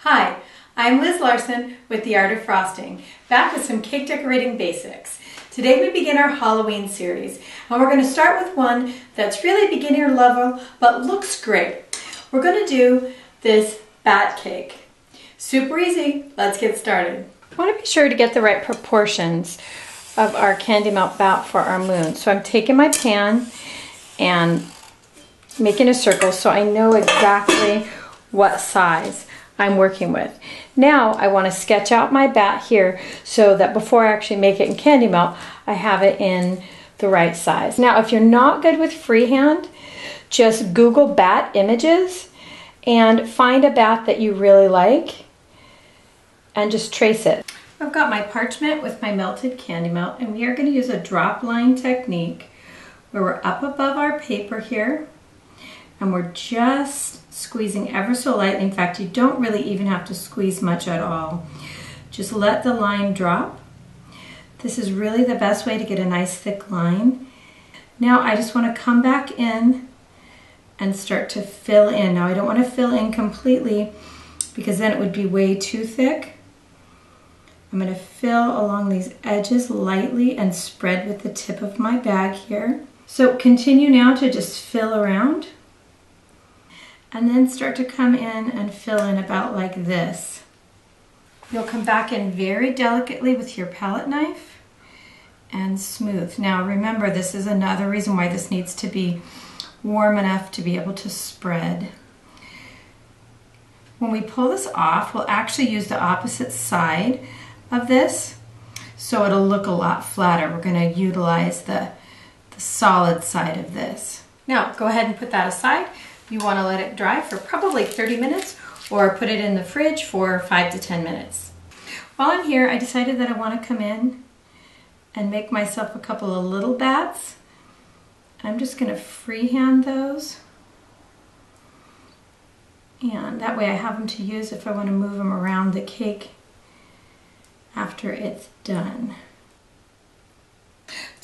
Hi, I'm Liz Larson with The Art of Frosting, back with some cake decorating basics. Today we begin our Halloween series, and we're going to start with one that's really beginner level, but looks great. We're going to do this bat cake. Super easy, let's get started. I want to be sure to get the right proportions of our candy melt bat for our moon. So I'm taking my pan and making a circle so I know exactly what size. I'm working with. Now I want to sketch out my bat here so that before I actually make it in candy melt, I have it in the right size. Now if you're not good with freehand, just Google bat images and find a bat that you really like and just trace it. I've got my parchment with my melted candy melt and we are going to use a drop line technique where we're up above our paper here and we're just squeezing ever so lightly. In fact, you don't really even have to squeeze much at all. Just let the line drop. This is really the best way to get a nice thick line. Now I just want to come back in and start to fill in. Now I don't want to fill in completely because then it would be way too thick. I'm going to fill along these edges lightly and spread with the tip of my bag here. So continue now to just fill around and then start to come in and fill in about like this. You'll come back in very delicately with your palette knife and smooth. Now remember, this is another reason why this needs to be warm enough to be able to spread. When we pull this off, we'll actually use the opposite side of this so it'll look a lot flatter. We're going to utilize the, the solid side of this. Now go ahead and put that aside. You want to let it dry for probably 30 minutes or put it in the fridge for 5 to 10 minutes. While I'm here, I decided that I want to come in and make myself a couple of little bats. I'm just going to freehand those. And that way I have them to use if I want to move them around the cake after it's done.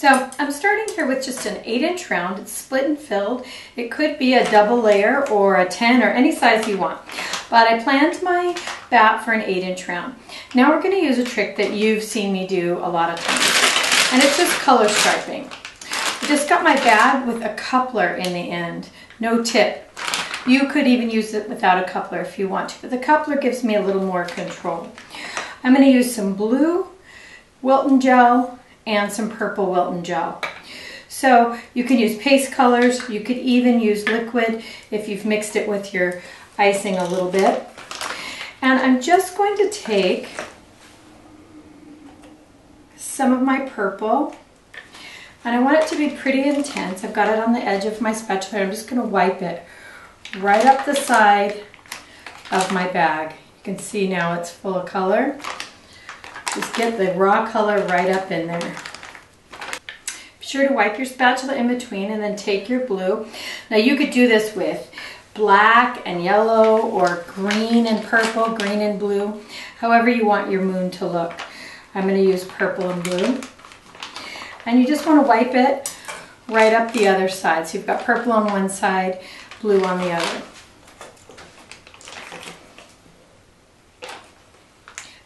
So I'm starting here with just an 8 inch round. It's split and filled. It could be a double layer or a 10 or any size you want. But I planned my bat for an 8 inch round. Now we're going to use a trick that you've seen me do a lot of times. And it's just color striping. I just got my bag with a coupler in the end. No tip. You could even use it without a coupler if you want to. But the coupler gives me a little more control. I'm going to use some blue Wilton gel and some purple Wilton gel. So you can use paste colors, you could even use liquid if you've mixed it with your icing a little bit. And I'm just going to take some of my purple and I want it to be pretty intense. I've got it on the edge of my spatula. I'm just going to wipe it right up the side of my bag. You can see now it's full of color. Just get the raw color right up in there. Be sure to wipe your spatula in between and then take your blue. Now you could do this with black and yellow or green and purple, green and blue, however you want your moon to look. I'm going to use purple and blue. And you just want to wipe it right up the other side. So you've got purple on one side, blue on the other.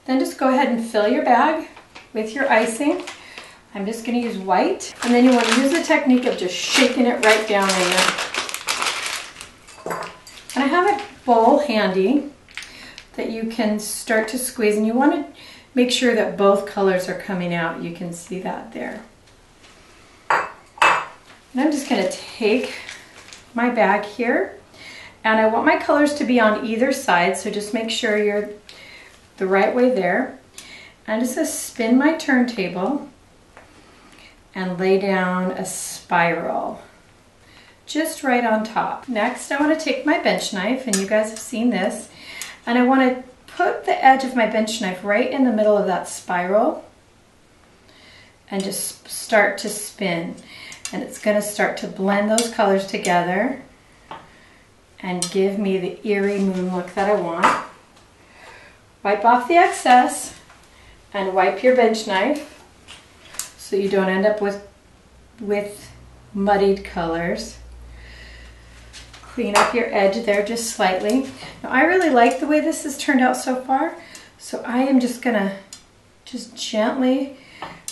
Then just go ahead and fill your bag with your icing. I'm just going to use white. And then you want to use the technique of just shaking it right down in there. And I have a bowl handy that you can start to squeeze. And you want to make sure that both colors are coming out. You can see that there. And I'm just going to take my bag here. And I want my colors to be on either side. So just make sure you're the right way there. I'm just to spin my turntable and lay down a spiral just right on top. Next, I want to take my bench knife, and you guys have seen this, and I want to put the edge of my bench knife right in the middle of that spiral and just start to spin. And it's going to start to blend those colors together and give me the eerie moon look that I want. Wipe off the excess and wipe your bench knife so you don't end up with, with muddied colors. clean up your edge there just slightly. Now I really like the way this has turned out so far, so I am just gonna just gently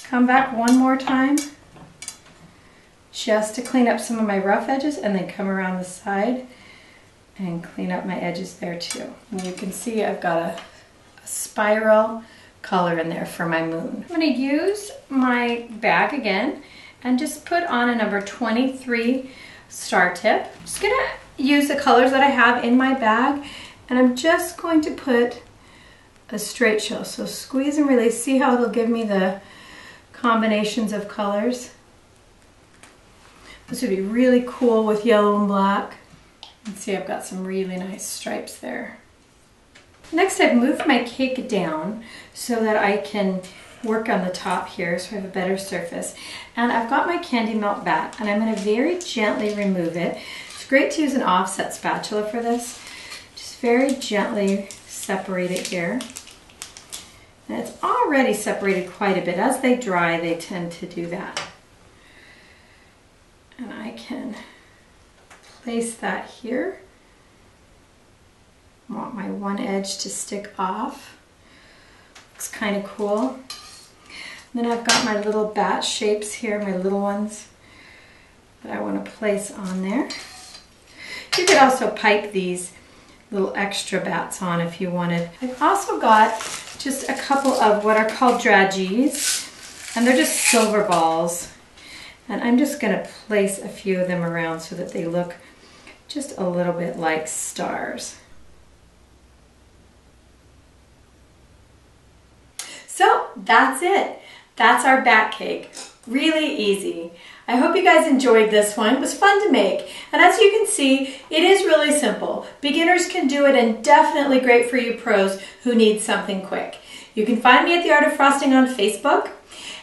come back one more time just to clean up some of my rough edges and then come around the side and clean up my edges there too. And you can see I've got a, a spiral color in there for my moon. I'm gonna use my bag again and just put on a number 23 star tip. I'm just gonna use the colors that I have in my bag and I'm just going to put a straight show. So squeeze and release, see how it'll give me the combinations of colors. This would be really cool with yellow and black. And see I've got some really nice stripes there. Next I've moved my cake down so that I can work on the top here so I have a better surface. And I've got my candy melt bat and I'm going to very gently remove it. It's great to use an offset spatula for this. Just very gently separate it here. And it's already separated quite a bit. As they dry, they tend to do that. And I can place that here. I want my one edge to stick off. Looks kind of cool. Then I've got my little bat shapes here, my little ones that I want to place on there. You could also pipe these little extra bats on if you wanted. I've also got just a couple of what are called dragees, and they're just silver balls. And I'm just going to place a few of them around so that they look just a little bit like stars. So that's it. That's our bat cake. Really easy. I hope you guys enjoyed this one. It was fun to make. And as you can see, it is really simple. Beginners can do it and definitely great for you pros who need something quick. You can find me at The Art of Frosting on Facebook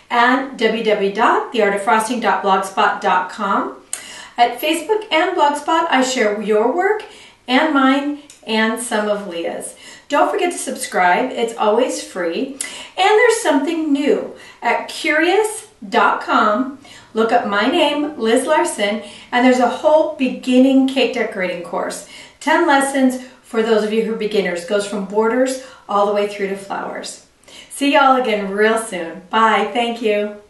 and www.theartoffrosting.blogspot.com. At Facebook and Blogspot, I share your work and mine and some of Leah's. Don't forget to subscribe, it's always free. And there's something new at curious.com. Look up my name, Liz Larson, and there's a whole beginning cake decorating course. 10 lessons for those of you who are beginners. Goes from borders all the way through to flowers. See y'all again real soon. Bye. Thank you.